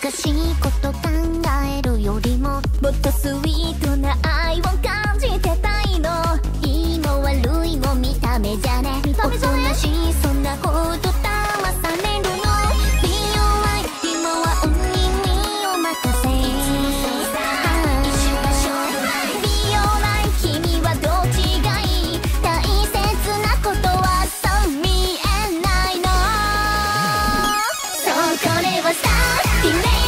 難しいこと考えるよりももっとスイートな愛を感じてたいの。いいも悪いも見た目じゃ He